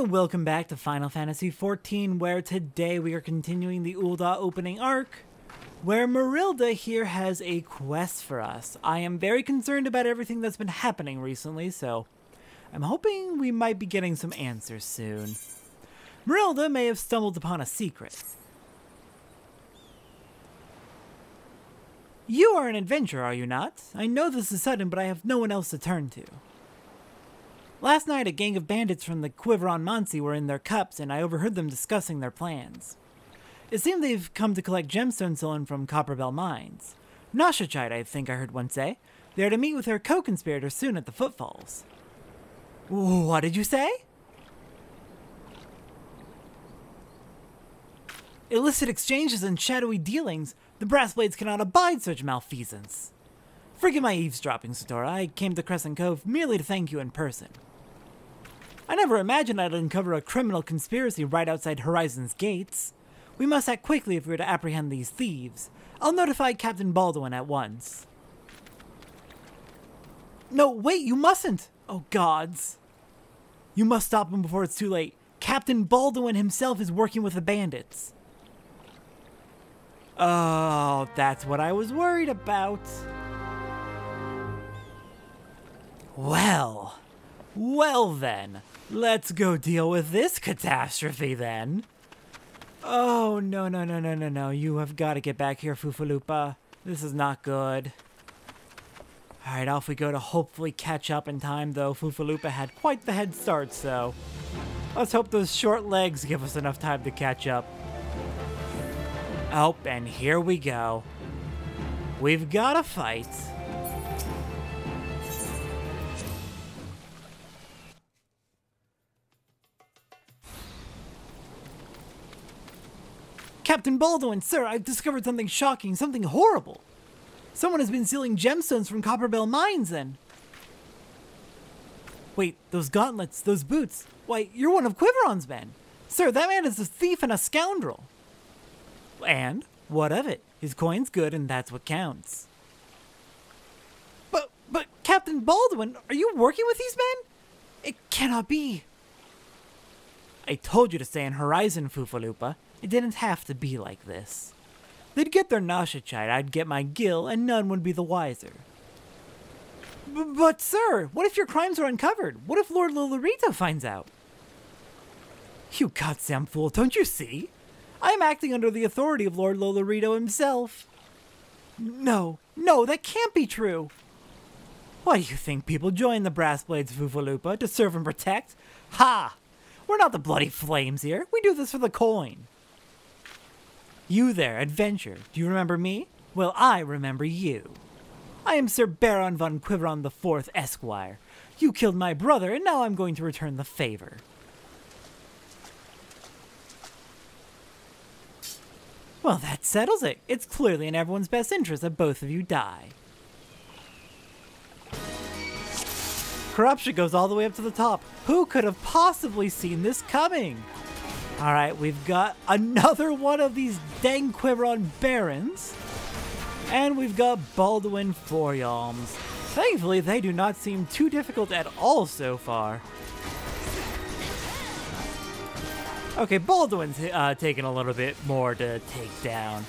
and welcome back to Final Fantasy XIV, where today we are continuing the Ul'dah opening arc, where Marilda here has a quest for us. I am very concerned about everything that's been happening recently, so I'm hoping we might be getting some answers soon. Marilda may have stumbled upon a secret. You are an adventurer, are you not? I know this is sudden, but I have no one else to turn to. Last night, a gang of bandits from the Quiveron Manse were in their cups, and I overheard them discussing their plans. It seemed they've come to collect gemstone stolen from Copperbell Mines. Nashachite, I think I heard one say. They are to meet with their co-conspirator soon at the Footfalls. What did you say? Illicit exchanges and shadowy dealings. The Brass Blades cannot abide such malfeasance. Forgive my eavesdropping, Satora. I came to Crescent Cove merely to thank you in person. I never imagined I'd uncover a criminal conspiracy right outside Horizon's gates. We must act quickly if we are to apprehend these thieves. I'll notify Captain Baldwin at once. No, wait, you mustn't! Oh, gods. You must stop him before it's too late. Captain Baldwin himself is working with the bandits. Oh, that's what I was worried about. Well, well then, let's go deal with this catastrophe then. Oh, no, no, no, no, no, no. You have got to get back here, Fufulupa. This is not good. Alright, off we go to hopefully catch up in time, though Fufulupa had quite the head start, so... Let's hope those short legs give us enough time to catch up. Oh, and here we go. We've got a fight. Captain Baldwin, sir, I've discovered something shocking, something horrible. Someone has been stealing gemstones from Copperbell Mines, then. Wait, those gauntlets, those boots. Why, you're one of Quiveron's men. Sir, that man is a thief and a scoundrel. And what of it? His coin's good, and that's what counts. But, but, Captain Baldwin, are you working with these men? It cannot be. I told you to stay in Horizon, Fufulupa. It didn't have to be like this. They'd get their Nashachite, I'd get my gill, and none would be the wiser. B but, sir, what if your crimes are uncovered? What if Lord Lolorito finds out? You goddamn fool, don't you see? I'm acting under the authority of Lord Lolorito himself. No, no, that can't be true. Why do you think people join the Brass Blades Fufulupa to serve and protect? Ha! We're not the bloody flames here. We do this for the coin. You there, adventure, do you remember me? Well, I remember you. I am Sir Baron von Quiveron IV, Esquire. You killed my brother, and now I'm going to return the favor. Well, that settles it. It's clearly in everyone's best interest that both of you die. Corruption goes all the way up to the top. Who could have possibly seen this coming? Alright, we've got another one of these dang Quiveron Barons. And we've got Baldwin Foryalms. Thankfully, they do not seem too difficult at all so far. Okay, Baldwin's uh, taking a little bit more to take down.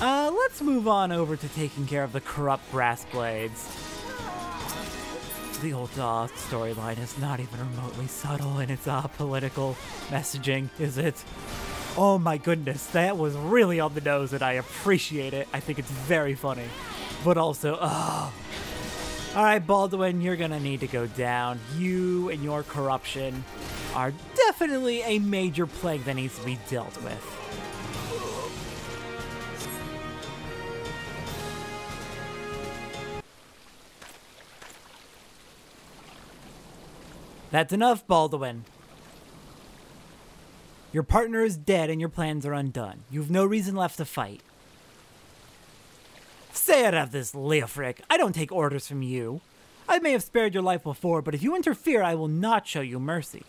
Uh, let's move on over to taking care of the corrupt brass blades. The old uh, storyline is not even remotely subtle in its uh, political messaging, is it? Oh my goodness, that was really on the nose and I appreciate it. I think it's very funny. But also, oh. Alright, Baldwin, you're gonna need to go down. You and your corruption are definitely a major plague that needs to be dealt with. That's enough, Baldwin. Your partner is dead and your plans are undone. You've no reason left to fight. Stay out of this, Leofric. I don't take orders from you. I may have spared your life before, but if you interfere, I will not show you mercy.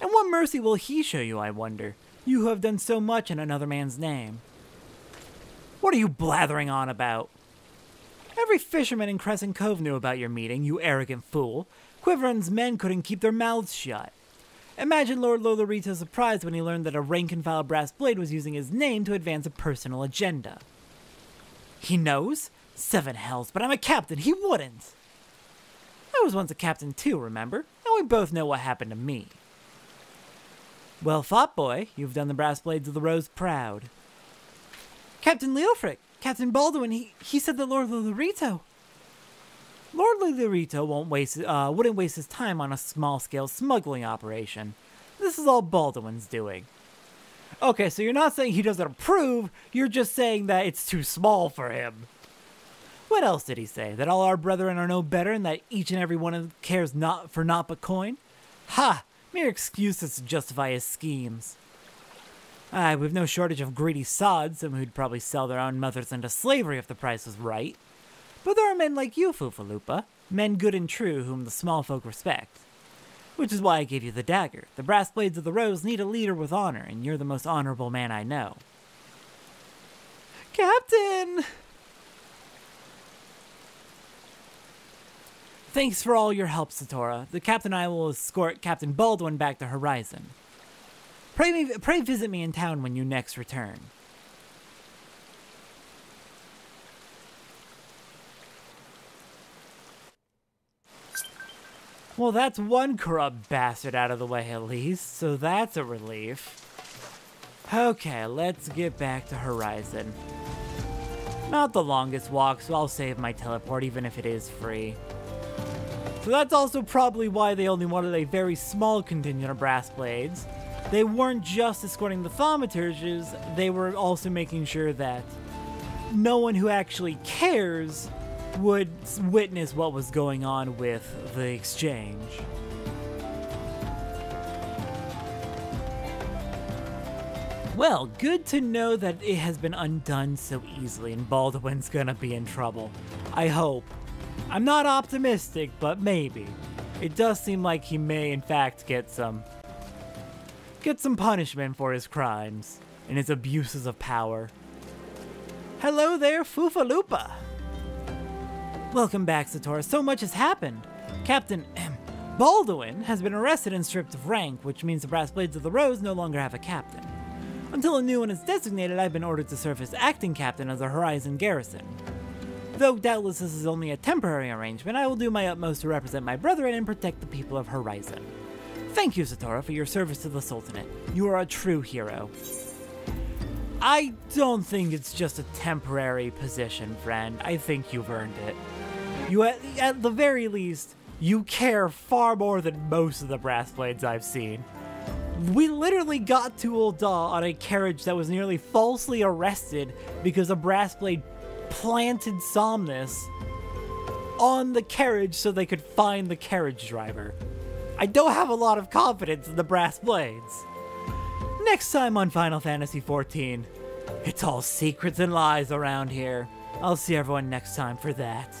And what mercy will he show you, I wonder? You who have done so much in another man's name. What are you blathering on about? Every fisherman in Crescent Cove knew about your meeting, you arrogant fool. Quiveron's men couldn't keep their mouths shut. Imagine Lord Lolorito's surprise when he learned that a rank and file brass blade was using his name to advance a personal agenda. He knows? Seven hells, but I'm a captain. He wouldn't. I was once a captain too, remember? And we both know what happened to me. Well fought, boy. You've done the brass blades of the rose proud. Captain Leofric, Captain Baldwin, he, he said that Lord Lolorito. Lord Lolorito won't waste, uh, wouldn't waste his time on a small-scale smuggling operation. This is all Baldwin's doing. Okay, so you're not saying he doesn't approve, you're just saying that it's too small for him. What else did he say? That all our brethren are no better and that each and every one cares not for naught but coin? Ha! Mere excuses to justify his schemes. Ah, we've no shortage of greedy sods, some who'd probably sell their own mothers into slavery if the price was right. But there are men like you, Fufulupa, men good and true whom the small folk respect. Which is why I gave you the dagger. The brass blades of the rose need a leader with honor, and you're the most honorable man I know. Captain! Thanks for all your help, Satora. The captain and I will escort Captain Baldwin back to Horizon. Pray, pray visit me in town when you next return. Well, that's one corrupt bastard out of the way at least, so that's a relief. Okay, let's get back to Horizon. Not the longest walk, so I'll save my teleport even if it is free. So that's also probably why they only wanted a very small contingent of brass blades. They weren't just escorting the thaumaturges, they were also making sure that no one who actually cares would witness what was going on with the exchange. Well, good to know that it has been undone so easily and Baldwin's gonna be in trouble. I hope. I'm not optimistic, but maybe. It does seem like he may in fact get some get some punishment for his crimes and his abuses of power. Hello there, Fufulupa! Welcome back, Satora. So much has happened. Captain M. Baldwin has been arrested and stripped of rank, which means the Brass Blades of the Rose no longer have a captain. Until a new one is designated, I've been ordered to serve as acting captain of the Horizon Garrison. Though doubtless this is only a temporary arrangement, I will do my utmost to represent my brethren and protect the people of Horizon. Thank you, Zatara, for your service to the Sultanate. You are a true hero. I don't think it's just a temporary position, friend. I think you've earned it. You, at, at the very least, you care far more than most of the brass blades I've seen. We literally got to Ul'dah on a carriage that was nearly falsely arrested because a brass blade planted Somnus on the carriage so they could find the carriage driver. I don't have a lot of confidence in the brass blades. Next time on Final Fantasy XIV, it's all secrets and lies around here. I'll see everyone next time for that.